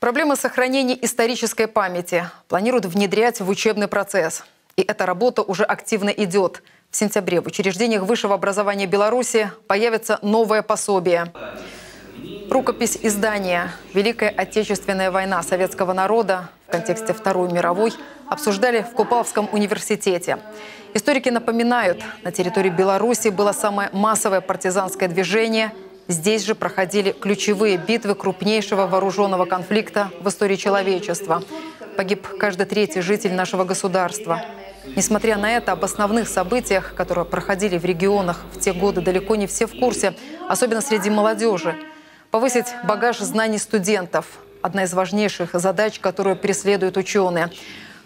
Проблемы сохранения исторической памяти планируют внедрять в учебный процесс. И эта работа уже активно идет. В сентябре в учреждениях высшего образования Беларуси появится новое пособие. Рукопись издания «Великая Отечественная война советского народа» в контексте Второй мировой обсуждали в Купавском университете. Историки напоминают, на территории Беларуси было самое массовое партизанское движение – Здесь же проходили ключевые битвы крупнейшего вооруженного конфликта в истории человечества. Погиб каждый третий житель нашего государства. Несмотря на это, об основных событиях, которые проходили в регионах в те годы, далеко не все в курсе, особенно среди молодежи. Повысить багаж знаний студентов – одна из важнейших задач, которую преследуют ученые.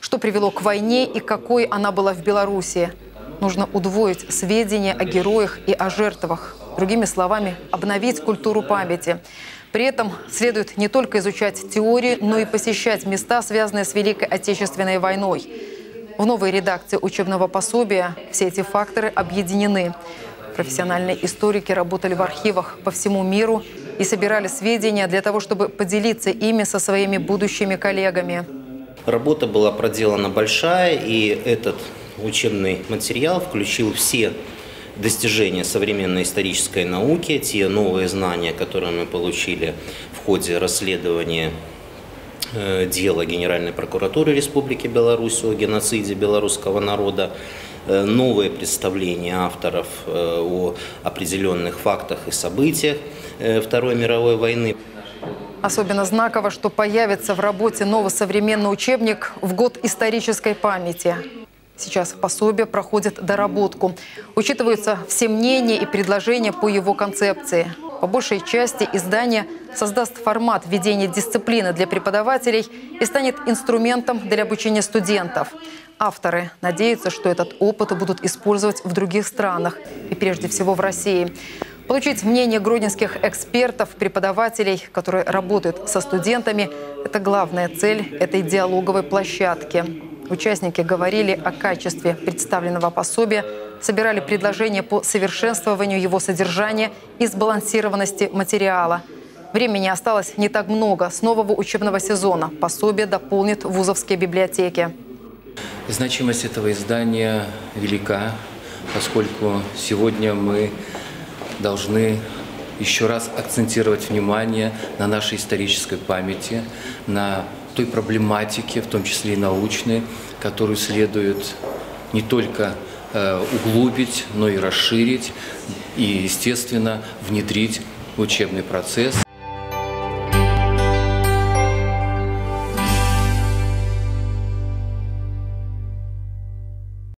Что привело к войне и какой она была в Беларуси? Нужно удвоить сведения о героях и о жертвах Другими словами, обновить культуру памяти. При этом следует не только изучать теории, но и посещать места, связанные с Великой Отечественной войной. В новой редакции учебного пособия все эти факторы объединены. Профессиональные историки работали в архивах по всему миру и собирали сведения для того, чтобы поделиться ими со своими будущими коллегами. Работа была проделана большая, и этот учебный материал включил все достижения современной исторической науки, те новые знания, которые мы получили в ходе расследования э, дела Генеральной прокуратуры Республики Беларусь о геноциде белорусского народа, э, новые представления авторов э, о определенных фактах и событиях Второй мировой войны. Особенно знаково, что появится в работе новый современный учебник в год исторической памяти. Сейчас пособие проходит доработку. Учитываются все мнения и предложения по его концепции. По большей части издание создаст формат введения дисциплины для преподавателей и станет инструментом для обучения студентов. Авторы надеются, что этот опыт будут использовать в других странах и прежде всего в России. Получить мнение гродненских экспертов, преподавателей, которые работают со студентами – это главная цель этой диалоговой площадки. Участники говорили о качестве представленного пособия, собирали предложения по совершенствованию его содержания и сбалансированности материала. Времени осталось не так много. С нового учебного сезона пособие дополнит вузовские библиотеки. Значимость этого издания велика, поскольку сегодня мы должны еще раз акцентировать внимание на нашей исторической памяти, на той проблематике, в том числе и научной, которую следует не только э, углубить, но и расширить и, естественно, внедрить в учебный процесс.